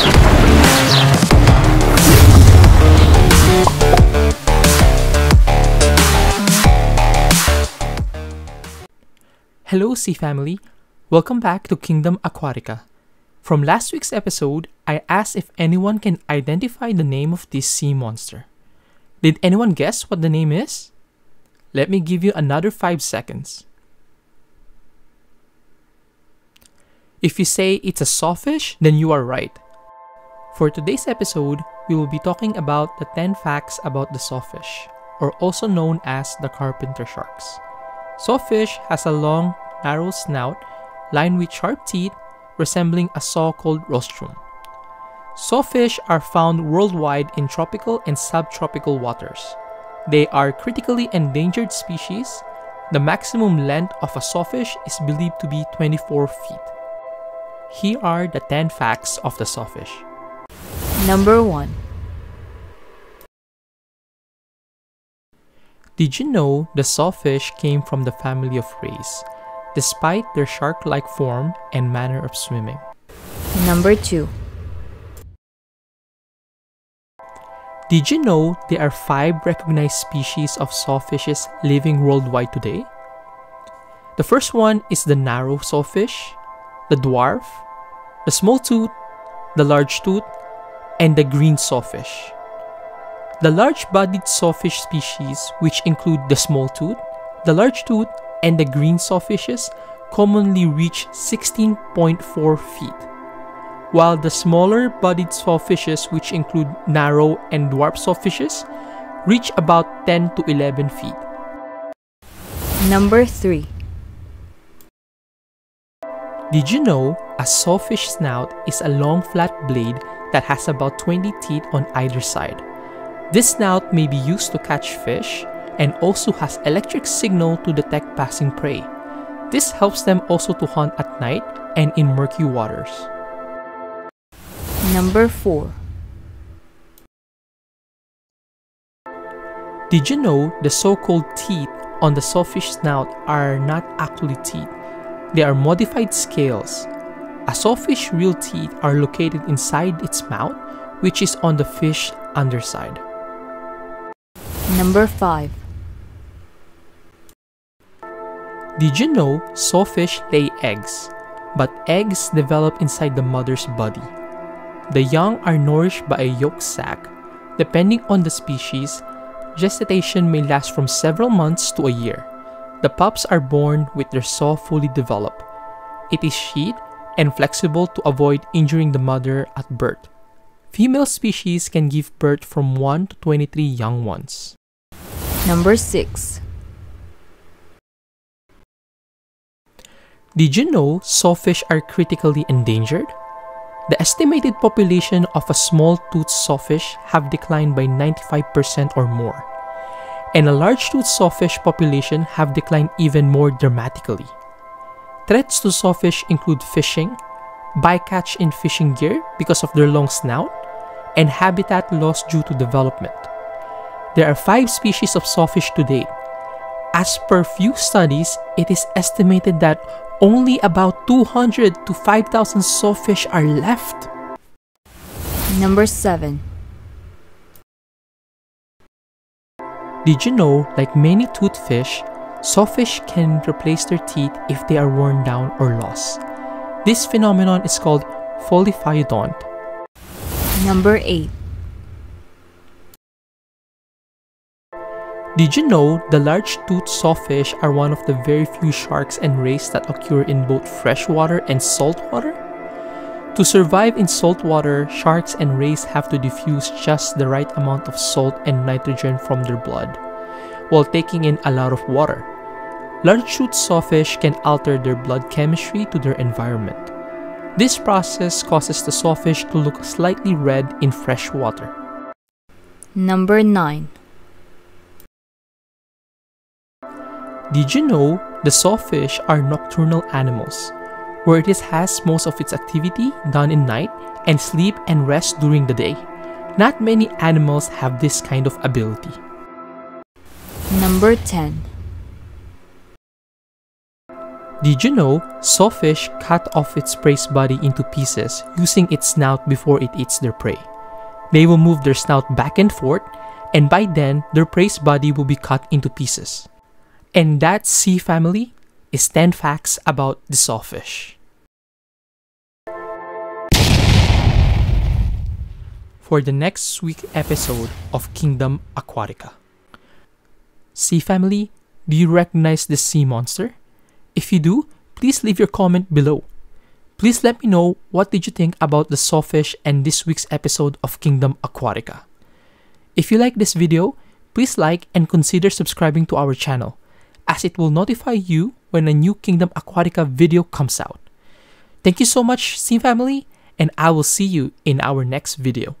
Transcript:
Hello, Sea Family. Welcome back to Kingdom Aquatica. From last week's episode, I asked if anyone can identify the name of this sea monster. Did anyone guess what the name is? Let me give you another 5 seconds. If you say it's a sawfish, then you are right. For today's episode, we will be talking about the 10 facts about the sawfish, or also known as the carpenter sharks. Sawfish has a long, narrow snout lined with sharp teeth resembling a saw called rostrum. Sawfish are found worldwide in tropical and subtropical waters. They are critically endangered species. The maximum length of a sawfish is believed to be 24 feet. Here are the 10 facts of the sawfish. Number 1. Did you know the sawfish came from the family of rays, despite their shark like form and manner of swimming? Number 2. Did you know there are five recognized species of sawfishes living worldwide today? The first one is the narrow sawfish, the dwarf, the small tooth, the large tooth, and the green sawfish. The large-bodied sawfish species, which include the small tooth, the large tooth, and the green sawfishes, commonly reach 16.4 feet, while the smaller-bodied sawfishes, which include narrow and dwarf sawfishes, reach about 10 to 11 feet. Number 3. Did you know a sawfish snout is a long flat blade that has about 20 teeth on either side? This snout may be used to catch fish and also has electric signal to detect passing prey. This helps them also to hunt at night and in murky waters. Number 4. Did you know the so-called teeth on the sawfish snout are not actually teeth? They are modified scales. A sawfish real teeth are located inside its mouth, which is on the fish underside. Number 5. Did you know sawfish lay eggs, but eggs develop inside the mother's body? The young are nourished by a yolk sac. Depending on the species, gestation may last from several months to a year. The pups are born with their saw fully developed. It is sheet and flexible to avoid injuring the mother at birth. Female species can give birth from 1 to 23 young ones. Number 6. Did you know sawfish are critically endangered? The estimated population of a small-toothed sawfish have declined by 95% or more, and a large-toothed sawfish population have declined even more dramatically. Threats to sawfish include fishing, bycatch in fishing gear because of their long snout, and habitat loss due to development. There are five species of sawfish to date. As per few studies, it is estimated that only about 200 to 5,000 sawfish are left. Number 7. Did you know, like many toothed fish, sawfish can replace their teeth if they are worn down or lost? This phenomenon is called polyphyodont. Number 8. Did you know the large-toothed sawfish are one of the very few sharks and rays that occur in both freshwater and saltwater? To survive in saltwater, sharks and rays have to diffuse just the right amount of salt and nitrogen from their blood, while taking in a lot of water. Large-toothed sawfish can alter their blood chemistry to their environment. This process causes the sawfish to look slightly red in fresh water. Number 9. Did you know the sawfish are nocturnal animals, where it has most of its activity done in night and sleep and rest during the day? Not many animals have this kind of ability. Number 10. Did you know sawfish cut off its prey's body into pieces using its snout before it eats their prey? They will move their snout back and forth, and by then their prey's body will be cut into pieces. And that sea family is 10 facts about the sawfish. For the next week episode of Kingdom Aquatica. Sea family, do you recognize this sea monster? If you do, please leave your comment below. Please let me know what did you think about the sawfish and this week's episode of Kingdom Aquatica. If you like this video, please like and consider subscribing to our channel as it will notify you when a new Kingdom Aquatica video comes out. Thank you so much, Sea Family, and I will see you in our next video.